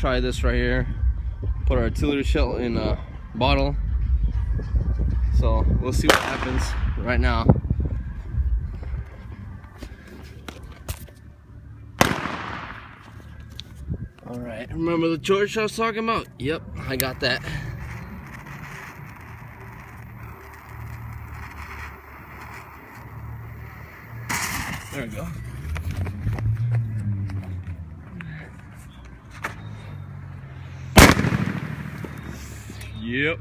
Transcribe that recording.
Try this right here. Put our artillery shell in a bottle. So we'll see what happens right now. All right, remember the torch I was talking about? Yep, I got that. There we go. Yep.